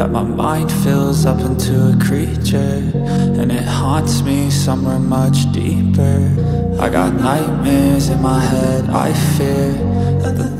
That my mind fills up into a creature And it haunts me somewhere much deeper. I got nightmares in my head, I fear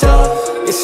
me all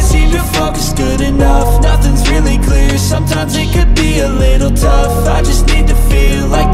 can't seem to focus good enough. Nothing's really clear, sometimes it could be a little tough. I just need to feel like